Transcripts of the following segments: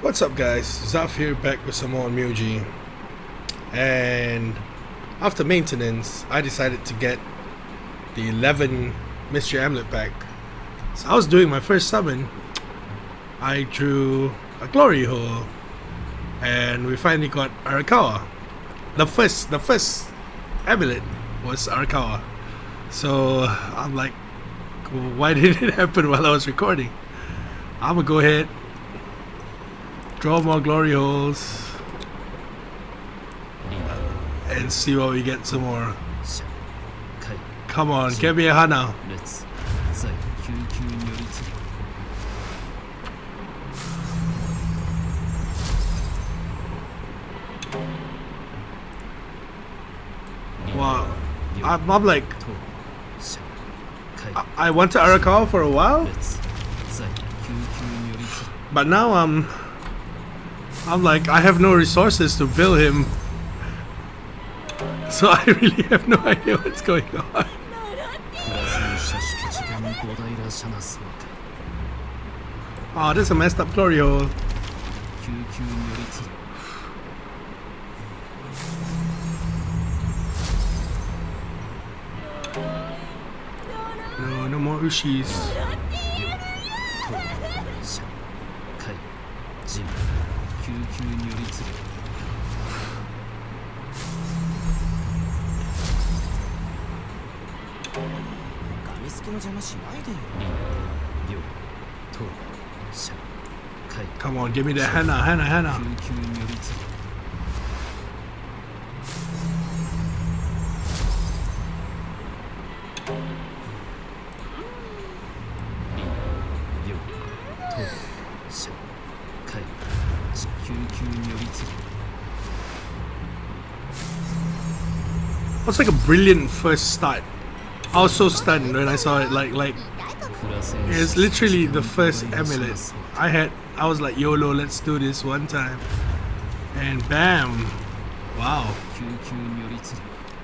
What's up guys, Zaff here back with some more Muji and after maintenance I decided to get the 11 Mystery Amulet pack. So I was doing my first summon, I drew a Glory Hole and we finally got Arakawa. The first, the first amulet was Arakawa. So I'm like, why did it happen while I was recording? I'm gonna go ahead draw more glory holes and see what we get some more. Come on, get me a Hana. Wow, I'm, I'm like, I, I went to Arakawa for a while, but now I'm, I'm like, I have no resources to build him, so I really have no idea what's going on. Oh, this is a messed up glory. No, no more Ushis. Come on, give me the Hana, Hana, Hana. What's like a brilliant first start. I was so stunned when I saw it. Like, like it's literally the first amulet. I had, I was like, YOLO, let's do this one time, and bam, wow.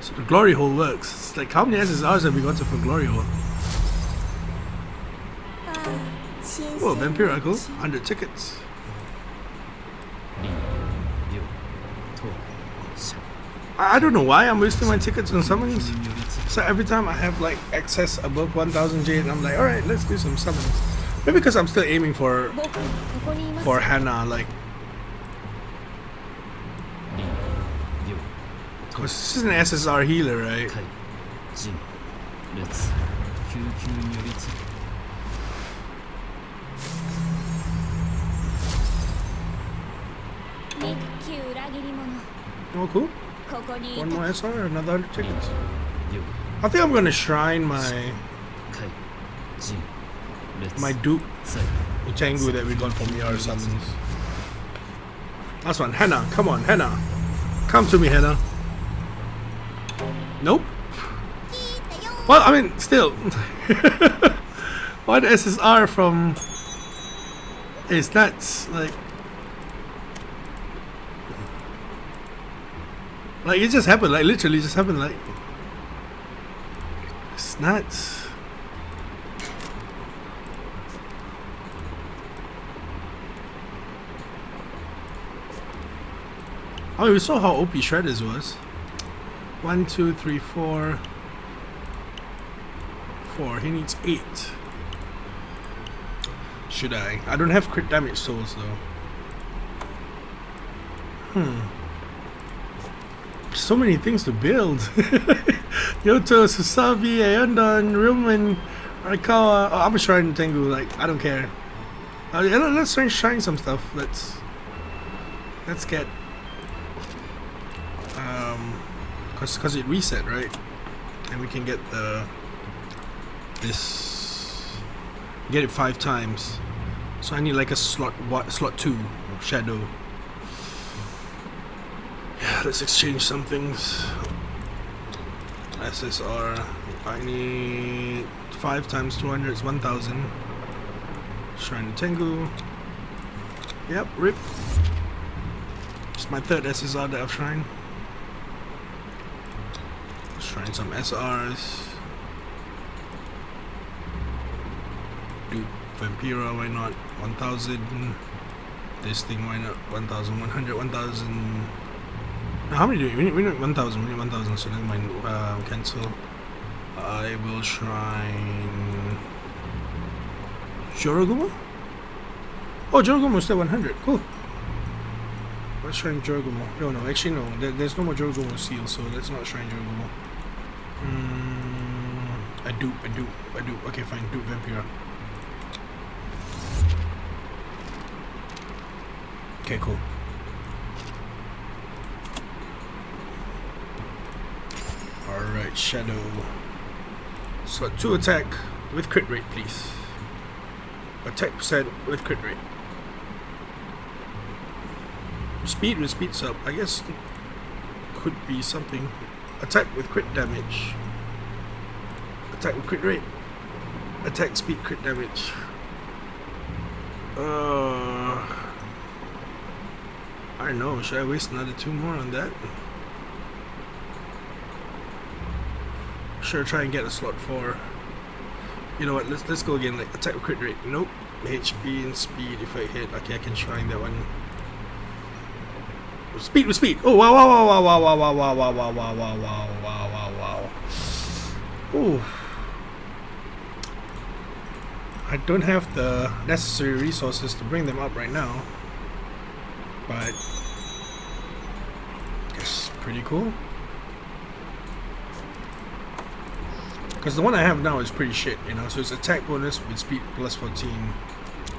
So the glory hole works. It's like how many SSRs have we gotten for glory hole? Whoa, uncle, 100 tickets. I don't know why I'm wasting my tickets on summons. So every time I have like excess above 1000 jade, I'm like, alright, let's do some summons. Maybe because I'm still aiming for for Hana, like. Cause this is an SSR healer, right? Oh, cool. One more SR, another 100 tickets. I think I'm gonna shrine my my dupe Ootengu that we got from ER summons. Last one, Hana. Come on, Hana. Come to me, Hana. Nope. Well, I mean, still. what SSR from is nuts. Like, like it just happened. Like literally, just happened. Like, it's nuts. Oh, we saw how OP Shredders was. One, two, three, four. Four. He needs eight. Should I? I don't have crit damage souls though. Hmm. So many things to build. Yoto, Susabi, Ayondon, Rumen, Arakawa. Oh, I'm Shrine Tengu. Like, I don't care. Uh, let's try and shine some stuff. Let's let's get um Cause, cause it reset, right? And we can get the this get it five times. So I need like a slot what slot two shadow. Yeah, let's exchange some things. SSR. I need five times two hundred is one thousand. Shrine of Tengu. Yep, rip. It's my third SSR that I've shrine. Shrine some SRs. Do Vampira, why not? 1000. this thing. Why not 1,100, 1,000? How many do we, need? We need 1,000. We need 1,000. So never mind. Uh, cancel. I will shrine. Jorogumo? Oh, Jorogumo is still 100. Cool. Let's shrine Jorogumo. No, no, actually, no. There, there's no more Jorogumo seal, so let's not shrine Jorogumo. Mm, I do, I do, I do. Okay, fine. Do Vampira. Okay, cool. Alright, Shadow. Slot 2 attack with crit rate, please. Attack percent with crit rate. Speed with speed sub. I guess could be something. Attack with crit damage. Attack with crit rate. Attack speed crit damage. Uh, I don't know. Should I waste another two more on that? Sure, try and get a slot four. You know what? Let's let's go again. Like attack with crit rate. Nope. HP and speed. If I hit, okay, I can try that one. Speed with speed. Oh wow wow wow wow wow wow wow wow wow wow wow wow wow wow wow. Ooh. I don't have the necessary resources to bring them up right now. But it's pretty cool. Because the one I have now is pretty shit, you know. So it's attack bonus with speed plus 14.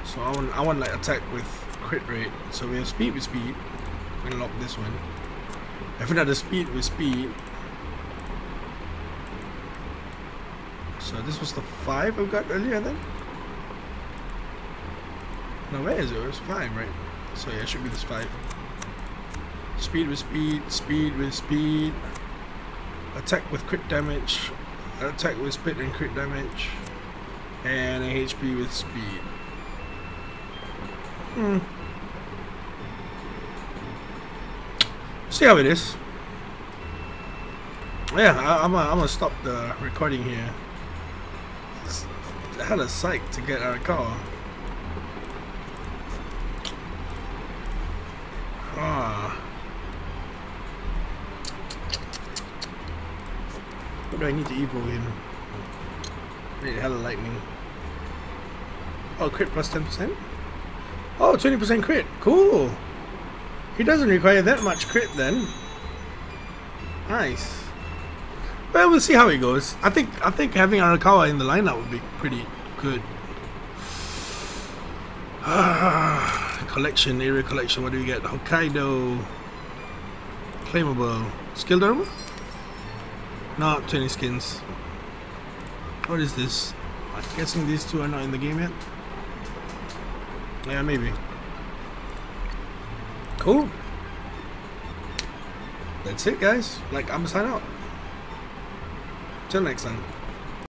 So I want I want like attack with crit rate. So we have speed with speed. I'm gonna lock this one. If another speed with speed. So this was the five we got earlier then? No, where is it? It was five, right? So yeah, it should be this five. Speed with speed, speed with speed. Attack with crit damage. Attack with spit and crit damage. And a HP with speed. Hmm. See how it is. Yeah, I, am gonna, I'm gonna stop the recording here. It's hella psyched to get our car. Ah. What do I need to evo him? Need hella lightning. Oh, crit plus 10%? Oh, 20% crit. Cool. He doesn't require that much crit then. Nice. Well, we'll see how it goes. I think I think having Arakawa in the lineup would be pretty good. Ah, collection, area collection. What do we get? Hokkaido. Claimable. Skill armor? No, 20 skins. What is this? I'm guessing these two are not in the game yet. Yeah, maybe. Cool. That's it, guys. Like, I'm sign out. Till next time.